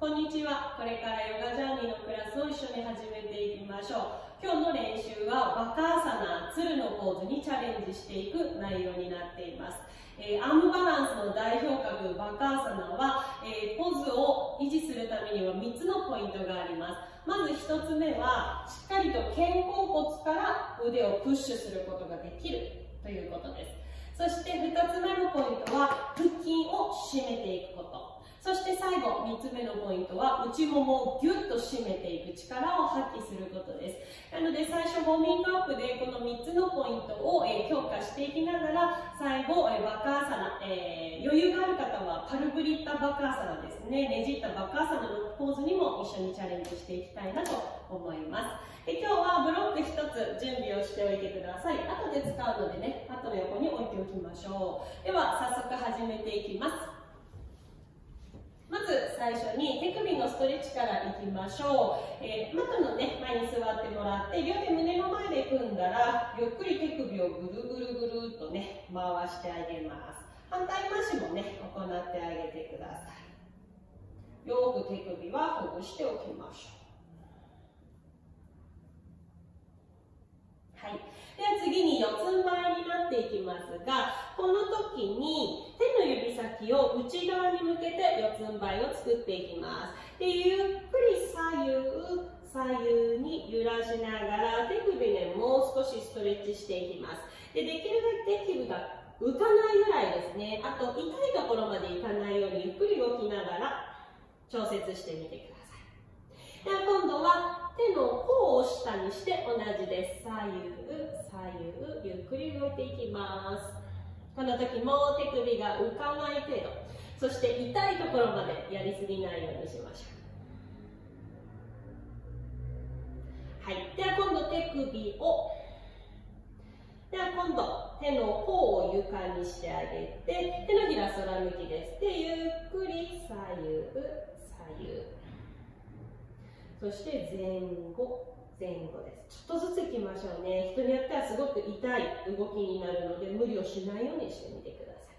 こんにちは。これからヨガジャーニーのクラスを一緒に始めていきましょう。今日の練習はバカーサナ、鶴のポーズにチャレンジしていく内容になっています。えー、アームバランスの代表格バカーサナは、えー、ポーズを維持するためには3つのポイントがあります。まず1つ目は、しっかりと肩甲骨から腕をプッシュすることができるということです。そして2つ目のポイントは、腹筋を締めていくこと。そして最後、3つ目のポイントは、内ももをギュッと締めていく力を発揮することです。なので、最初、ウォーミングアップでこの3つのポイントを、え強化していきながら、最後、えバカーサナ、えー、余裕がある方は、パルブリッタバカーサナですね。ねじったバカーサナのポーズにも一緒にチャレンジしていきたいなと思います。で今日はブロック1つ準備をしておいてください。後で使うのでね、後の横に置いておきましょう。では、早速始めていきます。まず最初に手首のストレッチからいきましょう、えー、マットの、ね、前に座ってもらって両手胸の前で組んだらゆっくり手首をぐるぐるぐるっとね回してあげます。反対回しもね行ってあげてください。よく手首はほぐしておきましょう。はい。では次に四つん這いにっていきますが、この時に手の指先を内側に向けて四つん這いを作っていきます。で、ゆっくり左右、左右に揺らしながら手首ね、もう少しストレッチしていきます。で、できるだけ手首が浮かないぐらいですね。あと、痛いところまでいかないようにゆっくり動きながら調節してみてください。では今度は手の甲を下にして同じです。左右、左右ゆっくり動いていきます。この時も手首が浮かない程度。そして痛いところまでやりすぎないようにしましょう。はい。では今度手首を。では今度手の甲を床にしてあげて手のひら空向きです。でゆっくり左右左右。そして前後前後です。ちょっとずついきましょうね。人によってはすごく痛い動きになるので無理をしないようにしてみてくださ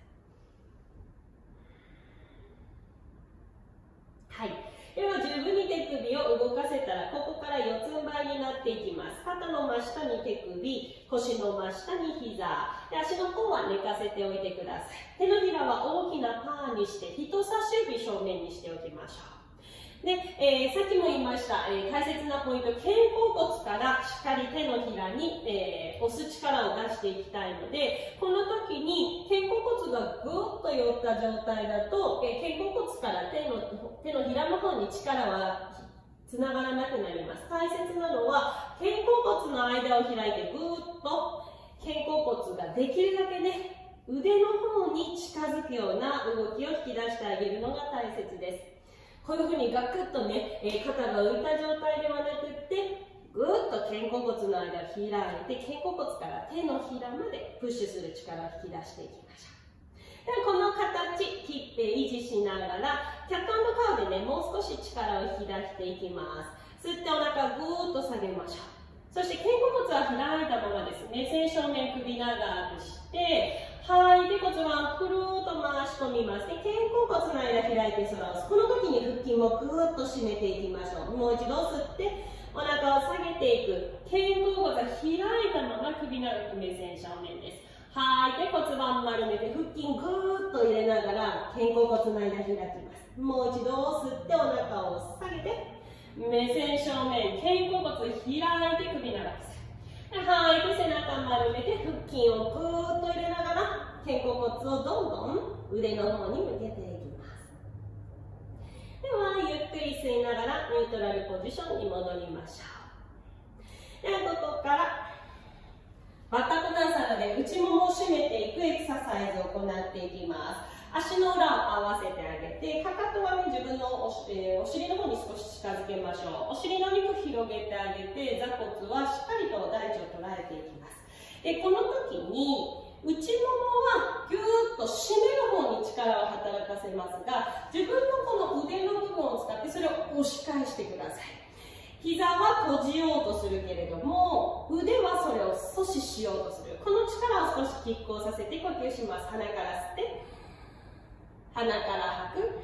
い。はい。では十分に手首を動かせたらここから四つん這いになっていきます。肩の真下に手首腰の真下に膝。で足の方は寝かせておいてください。手のひらは大きなパーにして人差し指正面にしておきましょう。で、えー、さっきも言いました、えー、大切なポイント、肩甲骨からしっかり手のひらに、えー、押す力を出していきたいので、この時に肩甲骨がぐーっと寄った状態だと、え肩甲骨から手の手のひらの方に力はつながらなくなります。大切なのは、肩甲骨の間を開いてぐーっと肩甲骨ができるだけね、腕の方に近づくような動きを引き出してあげるのが大切です。こういうふうにガクッとね、え、肩が浮いた状態ではなくってぐっと肩甲骨の間を開いて肩甲骨から手のひらまでプッシュする力を引き出していきましょう。ではこの形切って維持しながらキャットカウでねもう少し力を引き出していきます。吸ってお腹ぐーっと下げましょう。そして肩甲骨は開いたままですね。正正面首長くしてはい。で骨盤くるーっと回し込みます。で肩甲骨の間開いて反らすこの時に腹筋もぐーっと締めていきましょう。もう一度吸ってお腹を下げていく。肩甲骨は開いたまま首長く目線正面です。はい。で骨盤丸めて腹筋ぐーっと入れながら肩甲骨の間開きます。もう一度吸ってお腹を下げて目線正面肩甲骨開いて首長くす吐いて背中丸めて腹筋をぐーっと入れながら肩甲骨をどんどん腕の方に向けていきますではゆっくり吸いながらニュートラルポジションに戻りましょうではここからバタコタサラで内ももを締めていくエクササイズを行っていきます。足の裏を合わせてあげて、かかとはね、自分のお,、えー、お尻の方に少し近づけましょう。お尻の肉広げてあげて、座骨はしっかりと大腸を捉えていきます。で、この時に、内ももはぎゅーっと締める方に力を働かせますが、自分のこの腕の部分を使ってそれを押し返してください。膝は閉じようとするけれども、腕はそれを阻止しようとする。この力を少し拮抗させて呼吸します。鼻から、鼻から吐く。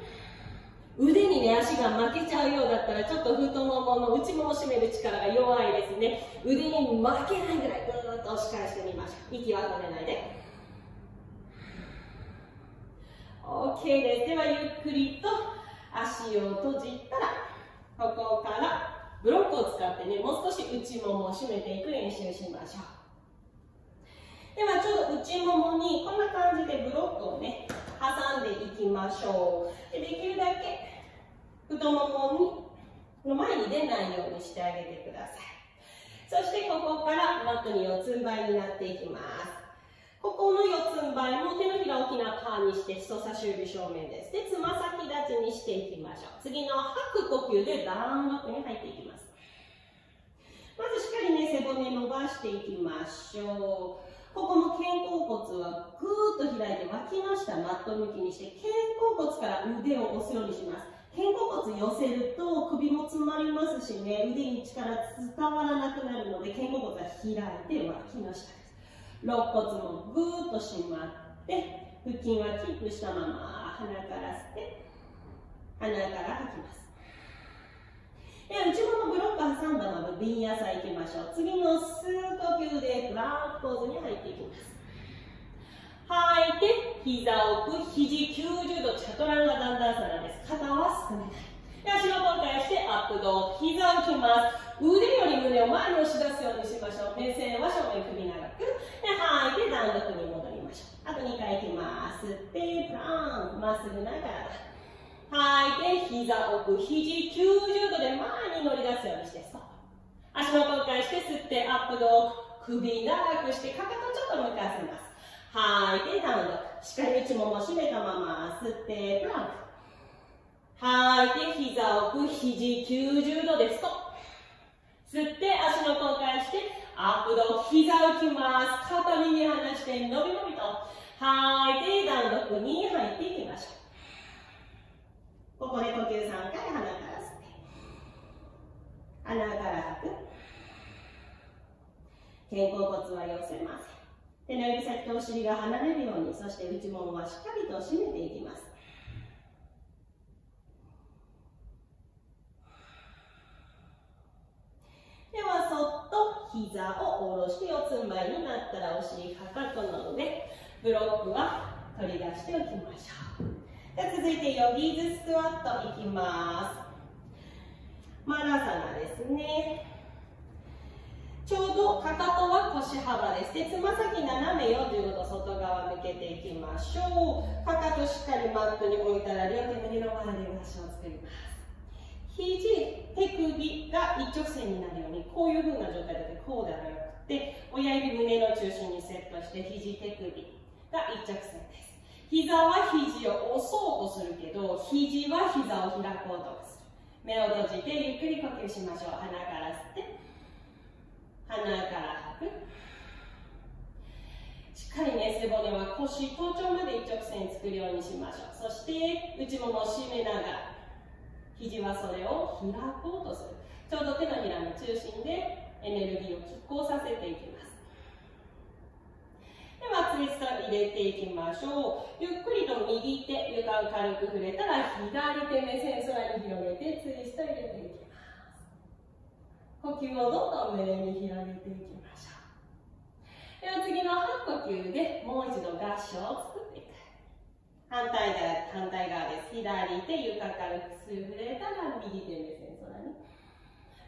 腕にね足が負けちゃうようだったらちょっと太ももの内ももを締める力が弱いですね。腕に負けないぐらいぐーっと押し返してみましょう。息は止めないで。OK です。ではゆっくりと足を閉じたらここからブロックを使ってねもう少し内ももを締めていく練習しましょう。ではちょうど内ももにこんな感じでブロックをね挟んでいきましょう。でできるだけ太ももにの前に出ないようにしてあげてください。そしてここからマットに四つん這いになっていきます。ここの四つん這いも手のひら大きなパーにして人差し指正面です。でつま先立ちにしていきましょう。次の吐く呼吸でダウンドッグに入っていきます。まずしっかりね背骨伸ばしていきましょう。ここも肩甲骨はぐーっと開いて脇の下マット向きにして肩甲骨から腕を押すようにします。肩甲骨寄せると首も詰まりますしね腕に力伝わらなくなるので肩甲骨は開いて脇の下です。肋骨もぐーっと締まって腹筋はキープしたまま鼻から吸って鼻から吐きます。で内ももブロック挟んだまま瓶野菜いきましょう。次の吸う呼吸でプランポーズに入っていきます。吐いて膝奥肘90度チャトランガダンダーサラです。肩はすくめない。で足の交代してアップド膝をきます。腕より胸を前に押し出すようにしましょう。目線は正面首長くで吐い。て段読に戻りましょう。あと2回いきます吸ってプランまっすぐながら吐い。て膝奥肘90度で前に乗り出すようにしてストップ。足の交換して吸ってアップド首長くしてかかとちょっと向かせます。吐い。てダウンド。しっかり内もも締めたまま吸ってプランク。吐い。て膝奥肘90度でストップ。吸って足の交換してアップド膝をきます。肩右離して伸び伸びと。吐い。てダウンド。に入っていきましょう。ここで呼吸3回鼻から吸って。鼻から吐く。肩甲骨は寄せます手の指先とお尻が離れるようにそして内ももはしっかりと締めていきます。ではそっと膝を下ろして四つん這いになったらお尻かかとの上ブロックは取り出しておきましょう。で続いてヨギーズスクワットいきます。マラサナですね。ちょうどかかとは腰幅ですでつま先斜め45度外側向けていきましょう。かかとしっかりマットに置いたら両手胸の前で足を作ります肘手首が一直線になるようにこういう風な状態でこうではなくて親指胸の中心にセットして肘手首が一直線です。膝は肘を押す。るけど肘は膝を開こうとする。目を閉じてゆっくり呼吸しましょう。鼻から吸って。鼻から吐くしっかりね背骨は腰頭頂まで一直線作るようにしましょう。そして内ももを締めながら肘はそれを開こうとする。ちょうど手のひらの中心でエネルギーを拮抗させていきますでは入れていきましょう。ゆっくりと右手床を軽く触れたら左手目線空に広げてツイスト入れていきます呼吸をどんどん胸に広げていきましょう。では次の半呼吸でもう一度合掌を作っていく反対側反対側です。左手床軽く触れたら右手目線空に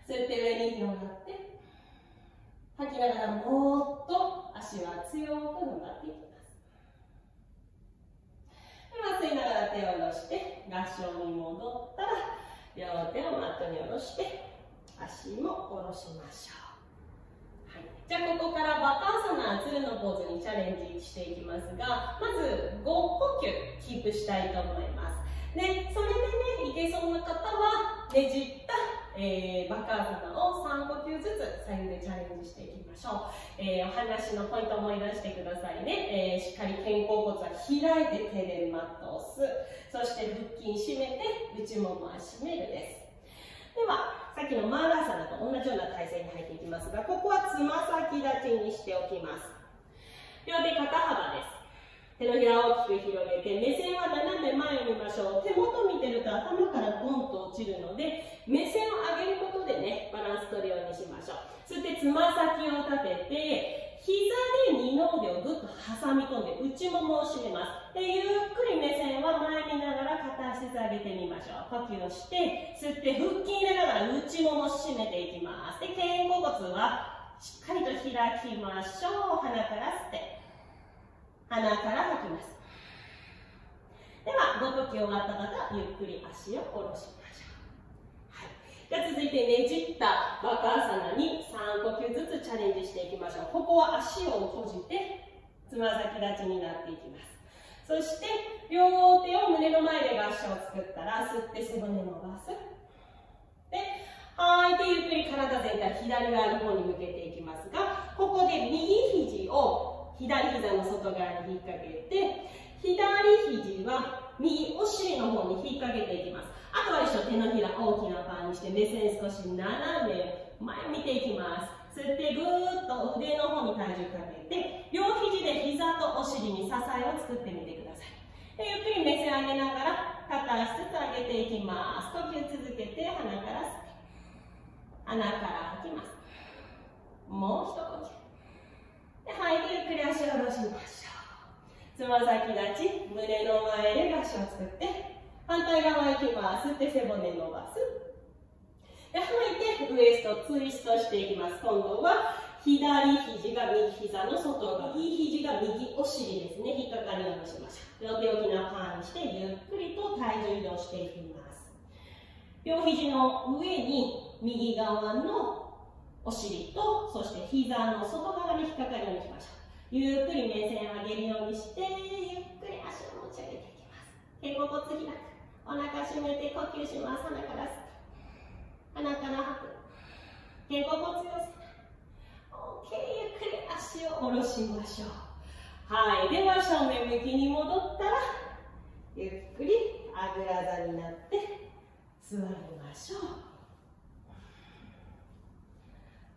吸って上に広がって吐きながらもっと足は強く踏ん張っていきますでは吸いながら手を下ろして合掌に戻ったら両手をマットに下ろして足も下ろしましょう、はい、じゃあここからバターサナ鶴のポーズにチャレンジしていきますがまず5呼吸キープしたいと思います。でそれでねいけそうな方はねじったえー、バカーサナを3呼吸ずつ左右でチャレンジしていきましょう、えー、お話のポイントを思い出してくださいね、えー、しっかり肩甲骨は開いて手でマットを押す。そして腹筋締めて内ももは締めるです。ではさっきのマーラーサナと同じような体勢に入っていきますがここはつま先立ちにしておきます。両手肩幅です。手のひらを大きく広げて目線は斜め前を見ましょう手元見てると頭からゴンと落ちるので目線を上げることでねバランス取るようにしましょう。そしてつま先を立てて膝で二の腕をぐっと挟み込んで内ももを締めます。でゆっくり目線は前見ながら片足ずつ上げてみましょう。呼吸をして吸って腹筋入れながら内ももを締めていきます。で肩甲骨はしっかりと開きましょう。鼻から吸って。鼻から吐きます。ではご呼吸終わった方ゆっくり足を下ろしましょう、はい、では続いてねじったバカーサナに3呼吸ずつチャレンジしていきましょう。ここは足を閉じてつま先立ちになっていきます。そして両手を胸の前で合掌を作ったら吸って背骨伸ばす。で吐いてゆっくり体全体左側の方に向けていきますがここで右肘を左膝の外側に引っ掛けて左肘は右お尻の方に引っ掛けていきます。あとは一緒手のひら大きなパンにして目線少し斜め前見ていきます。吸ってぐーっと腕の方に体重かけて両肘で膝とお尻に支えを作ってみてください。でゆっくり目線上げながら片足ずつ上げていきます。呼吸続けて鼻から吸って鼻から吐きますもう一呼吸で吐いてゆっくり足を下ろしましょうつま先立ち胸の前で足を作って反対側行きます吸って背骨伸ばす。で吐いてウエストツイストしていきます。今度は左肘が右膝の外側右肘が右お尻ですね。引っかかるようにしましょう両手置きなパーにしてゆっくりと体重移動していきます。両肘の上に右側のお尻とそして膝の外側に引っかかるようにしましょう。ゆっくり目線を上げるようにしてゆっくり足を持ち上げていきます。肩甲骨開く。お腹締めて呼吸します。鼻から吸って鼻から吐く。肩甲骨寄せ OK ゆっくり足を下ろしましょう。はいでは正面向きに戻ったらゆっくりあぐら座になって座りましょう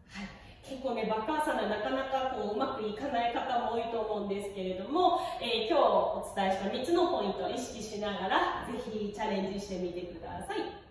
はい結構ね、バカーサナなかなかこううまくいかない方も多いと思うんですけれども、えー、今日お伝えした3つのポイントを意識しながらぜひチャレンジしてみてください。